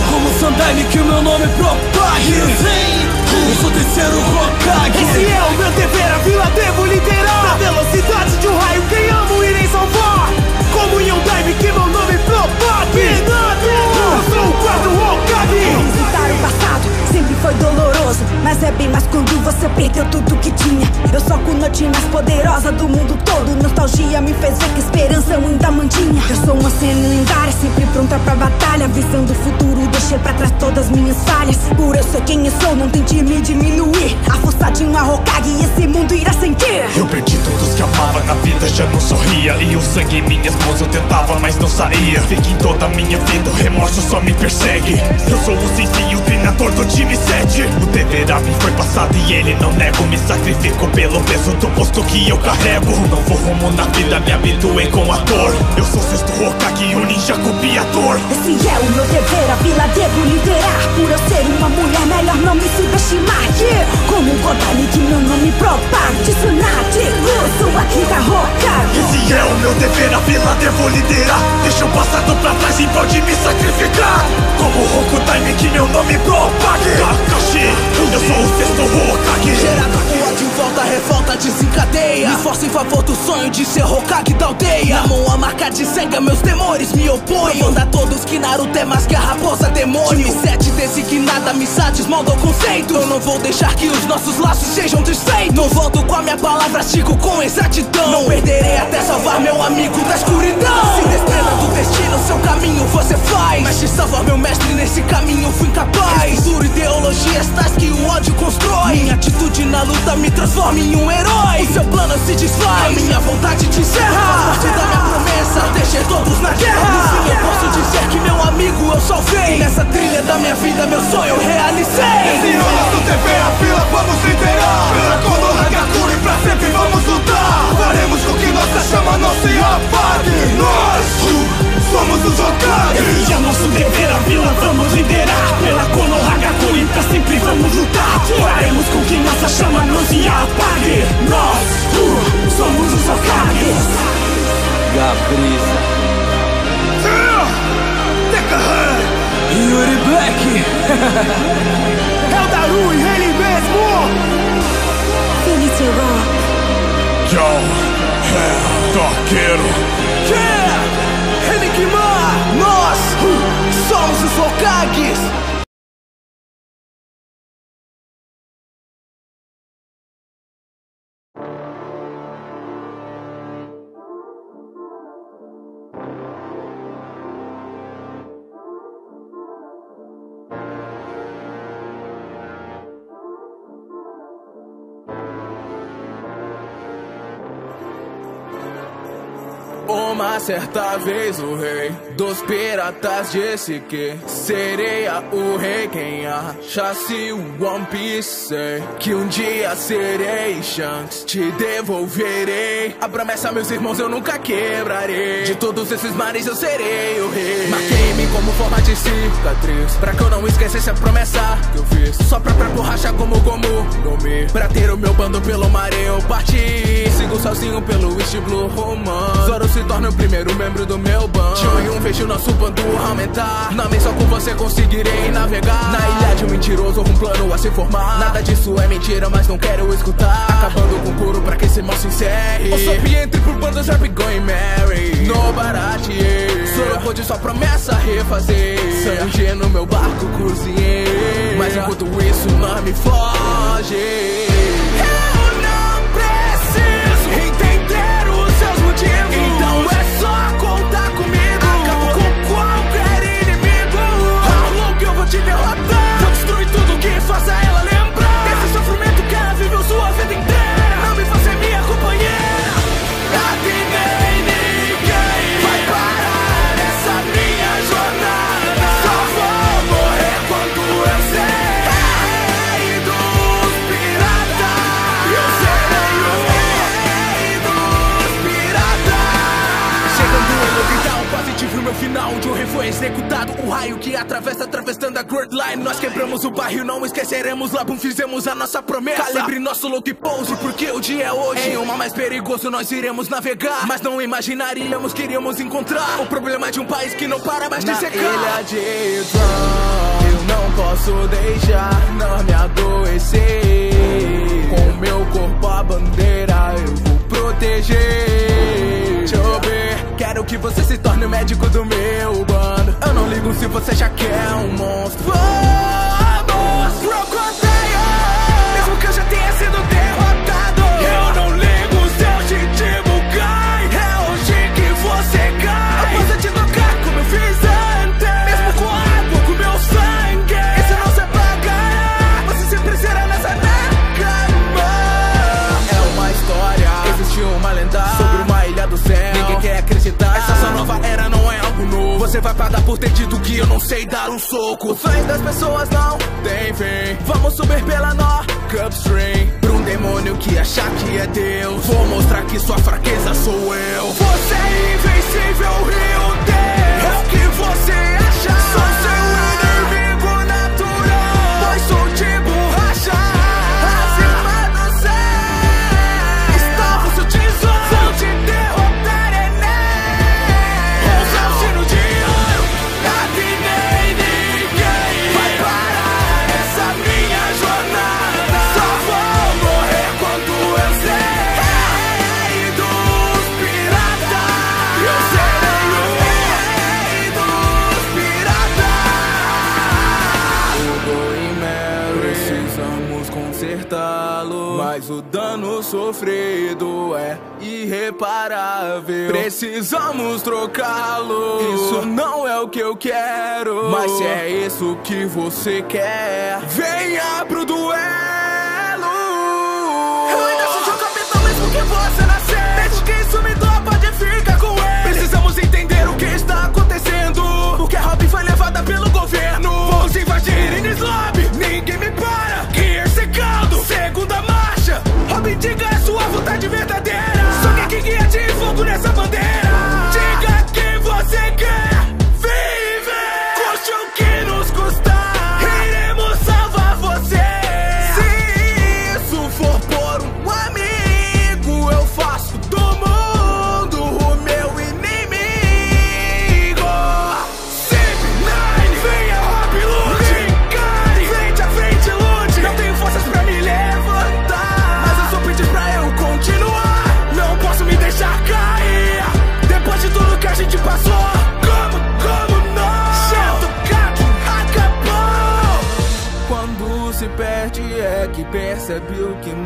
Speaker 10: Como o Sandaime que o meu nome propague Eu sou o terceiro Hokage
Speaker 11: Esse é o meu dever, a vila devo liderar. Na velocidade de um raio,
Speaker 12: foi doloroso Mas é bem mais quando você perdeu tudo que tinha. Eu sou a Kunoti mais poderosa do mundo todo. Nostalgia me fez ver que esperança eu ainda mantinha. Eu sou uma cena lendária, sempre pronta pra batalha. Visando o futuro, deixei pra trás todas minhas falhas. Por eu ser quem eu sou, não tente me diminuir. A força de uma Hokage esse mundo irá sentir
Speaker 1: Eu perdi todos que amava na vida, já não sorria. E o sangue em minhas mãos eu tentava, mas não saía. Fiquei toda a minha vida, o remorso só me persegue. Eu sou o sensei, o treinador do time 7 O dever a mim foi passado e ele não nego. Me sacrifico pelo peso do posto que eu carrego. Novo rumo na vida, me habituei com a dor. Eu sou o sexto Hokage, o ninja copiador.
Speaker 12: Esse é o meu dever, a vila devo liderar. Por eu ser uma mulher, melhor não me subestimar. Yeah. Como um Godani que meu nome propaga Tsunade, eu sou a quinta Hokage
Speaker 1: Esse é o meu dever, a vila devo liderar. Deixa o passado pra trás e pode me sacrificar. Como Roku Time que meu nome propague Kashi, eu sou o sexto Hokage
Speaker 4: Ódio, volta, revolta, desencadeia. Me esforço em favor do sonho de ser Hokage da aldeia. Na mão a marca de cega, meus temores me opõem. Provando a todos que Naruto é mais que a raposa demônio. Time 7 designada, amizades moldam conceito. Eu não vou deixar que os nossos laços sejam desfeitos. Não volto com a minha palavra, sigo com exatidão. Não perderei até salvar meu amigo da escuridão. Se desprenda do destino, seu caminho você faz. Mas te salvar meu mestre, nesse caminho fui incapaz. Futuro, ideologias tais que o ódio constrói. Minha atitude na luta me transforma em um herói. O seu plano se desfaz, a minha vontade te encerra. Faz parte da minha promessa, proteger todos na guerra. Fim eu posso dizer que meu amigo eu salvei Nessa trilha da minha vida, meu sonho eu realizei.
Speaker 11: O nosso dever, a fila vamos liderar. Pela Konoha Gakure, pra sempre vamos lutar. Faremos com que nossa chama não se apague. Nós somos os Hokage
Speaker 4: Esse é nosso dever, a vila vamos liderar. Pela Konoha
Speaker 2: quiero. Certa vez o rei dos piratas disse que seria o rei quem achasse o One Piece. Que um dia serei Shanks, te devolverei. A promessa, meus irmãos, eu nunca quebrarei. De todos esses mares eu serei o rei. Marquei-me como forma de cicatriz, pra que eu não esquecesse a promessa que eu fiz. Só pra, pra borracha como Gomu, Gomi. Pra ter o meu bando pelo mar eu parti. Sigo sozinho pelo East Blue Romance. Zoro se torna o primeiro membro do meu bando. Show um vejo nosso bando aumentar. Na mesa com você conseguirei navegar. Na ilha de um mentiroso, um plano a se formar. Nada disso é mentira, mas não quero escutar. Acabando com o couro pra que esse mal se encerre. O Soap entre pro bando Rap Going Mary. No Barate, Soro pôde sua promessa refazer. Sangue no meu barco cozinhei. Mas enquanto isso, não me foge. Então é só contar
Speaker 4: raio que atravessa, atravessando a Great Line. Nós quebramos o barril, não esqueceremos. Labum, fizemos a nossa promessa. Calibre nosso look e pose, porque o dia é hoje. Em uma mais perigoso, nós iremos navegar. Mas não imaginaríamos que iríamos encontrar. O problema de um país que não para mais de
Speaker 2: Na
Speaker 4: secar.
Speaker 2: ilha de Tron Eu não posso deixar não me adoecer Com meu corpo a bandeira eu vou proteger
Speaker 4: Deixa eu ver. Quero que você se torne o médico do meu bando. Eu não ligo se você já quer um monstro. Vai pagar por ter dito que eu não sei dar um soco.
Speaker 2: Os sonhos das pessoas não tem fim Vamos subir pela North Upstream Pra um demônio que achar que é Deus
Speaker 4: Vou mostrar que sua fraqueza sou eu.
Speaker 2: Você é invencível, Rio Deus
Speaker 4: É o que você acha.
Speaker 2: Sou seu inimigo sofrido é irreparável. Precisamos trocá-lo. Isso não é o que eu quero. Mas se é isso que você quer Venha pro duelo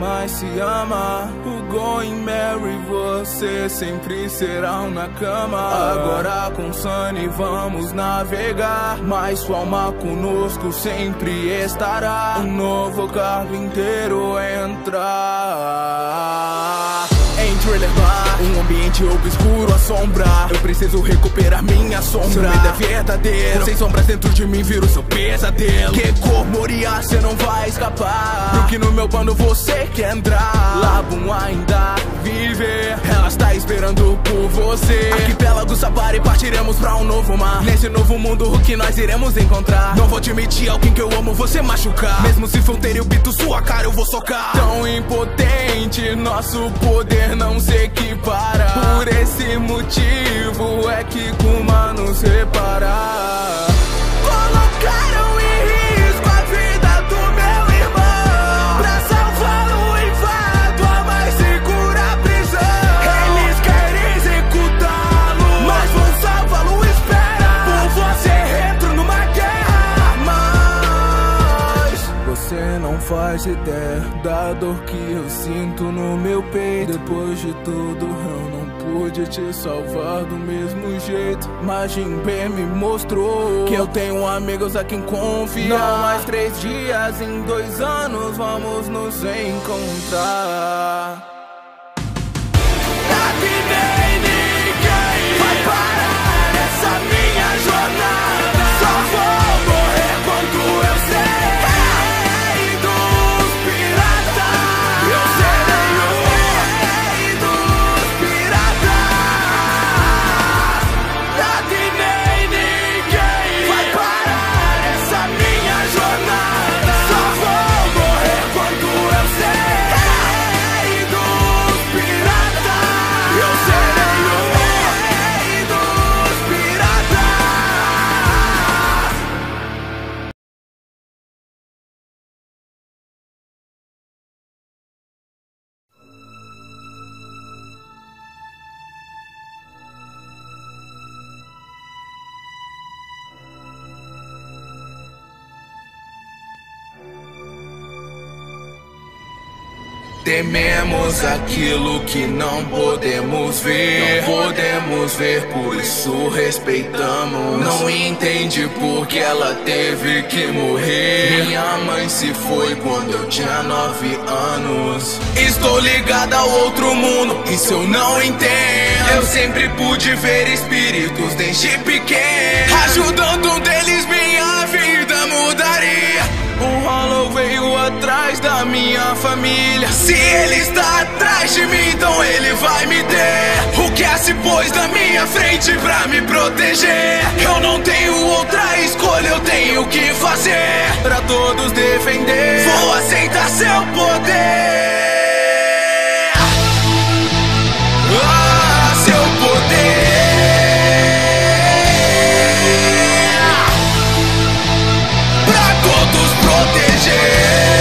Speaker 2: mais se ama. O Going Mary, você sempre será um na cama. Agora com Sunny vamos navegar. Mas sua alma conosco sempre estará. Um novo carpinteiro entrar. Um ambiente obscuro assombra. Eu preciso recuperar minha sombra. Seu medo é verdadeiro. Sem sombras dentro de mim vira o seu pesadelo. Que cor Moria, cê não vai escapar. Porque no meu bando você quer entrar. Labum ainda vive. Ela está esperando por você. Arquipélago Sabari, partiremos pra um novo mar. Nesse novo mundo, o que nós iremos encontrar? Não vou te mentir, alguém que eu amo você machucar. Mesmo se for ter o bito, sua cara eu vou socar. Tão impotente, nosso poder não se equipara. Por esse motivo é que Kuma nos repara.
Speaker 4: Colocaram em risco a vida do meu irmão Pra salvá-lo invado a mais segura prisão Eles querem executá-lo Mas vão salvá-lo, espera Por você entro numa guerra Mas
Speaker 2: Você não faz ideia da dor que eu sinto no meu peito. Depois de tudo, eu não pude te salvar do mesmo jeito. Mas Jinbe me mostrou que eu tenho amigos a quem confiar. Não mais três dias, em dois anos vamos nos encontrar.
Speaker 4: Tememos aquilo que não podemos ver. Não podemos ver, por isso respeitamos. Não entende porque ela teve que morrer. Minha mãe se foi quando eu tinha nove anos. Estou ligado ao outro mundo, isso eu não entendo. Eu sempre pude ver espíritos desde pequeno. Ajudando um deles, minha atrás da minha família. Se ele está atrás de mim, então ele vai me ter. O que é se pôs na minha frente pra me proteger? Eu não tenho outra escolha, eu tenho que fazer. Pra todos defender, vou aceitar seu poder. Ah, proteger.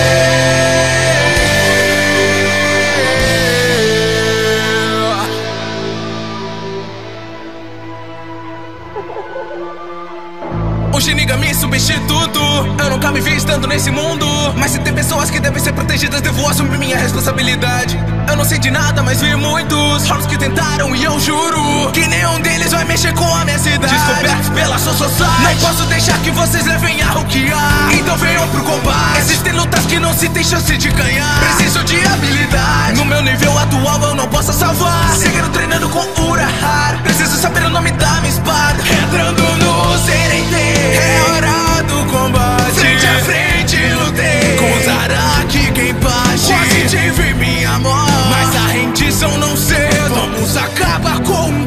Speaker 4: O Shinigami substituto. Eu nunca me vi estando nesse mundo Mas se tem pessoas que devem ser protegidas Devo assumir minha responsabilidade. Eu não sei de nada, mas vi muitos Horrors que tentaram e eu juro Que nenhum deles vai mexer com a minha cidade. Descobertos pela Soul Society Não posso deixar que vocês levem a o que há. Então venham pro combate. Existem lutas que não se tem chance de ganhar. Preciso de habilidade. No meu nível atual eu não posso salvar. Seguindo treinando com Urahara. Preciso saber o nome da minha espada. Entrando no Serente É hora do combate. Frente a frente lutei. Com Zaraki Kenpachi Quase tive minha morte. Mas a rendição não cedo. Vamos acabar com um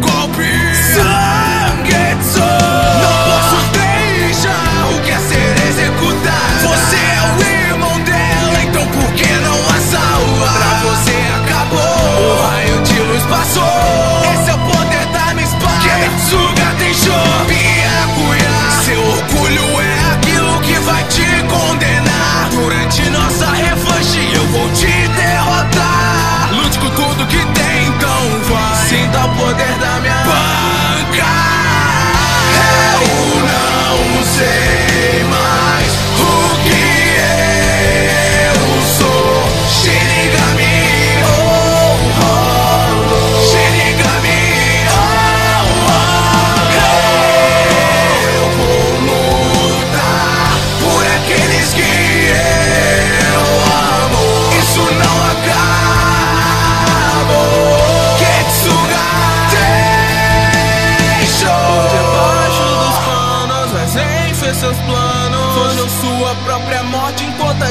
Speaker 4: não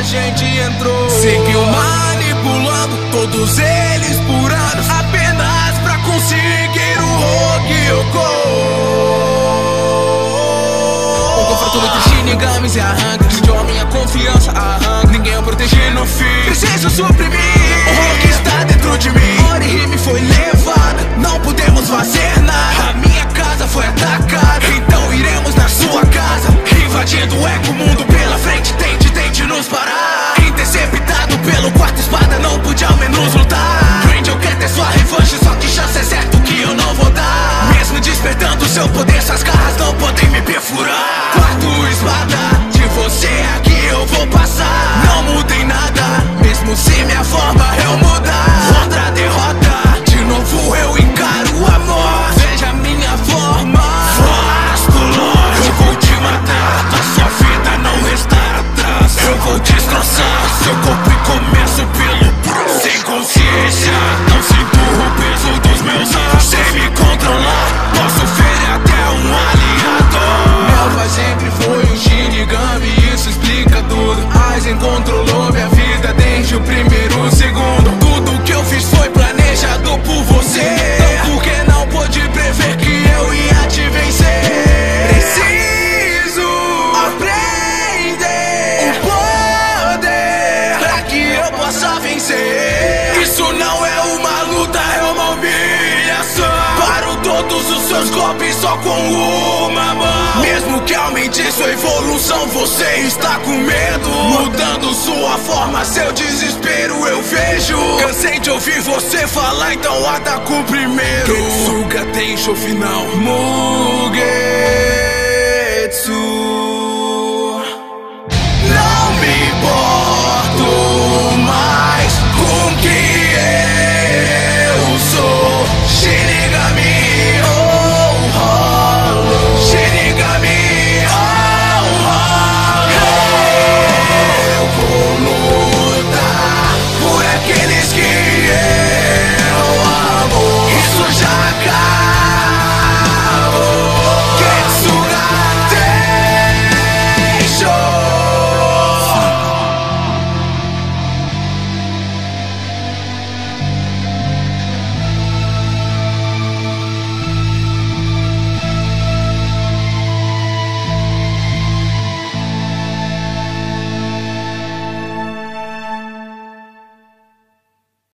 Speaker 4: gente entrou. Seguiu manipulando todos eles por anos Apenas pra conseguir o Hokyoko Um confronto entre Shinigamis e arranca Judiou a minha confiança, arranca Ninguém eu protegi no fim. Preciso suprimir. O rock está dentro de mim. Orihime foi levada Não podemos fazer nada. A minha casa foi atacada Então iremos na sua casa. Invadindo o eco mundo pela frente Tente, tente nos parar seu poder Suas garras não podem me perfurar. Quarto espada De você aqui eu vou passar. Não mudei nada Mesmo se minha forma sua evolução, você está com medo. Mudando sua forma, seu desespero eu vejo. Cansei de ouvir você falar, então ataco primeiro. Ketsuga tem o final. Mugetsu. mais com que eu sou. Shinigami.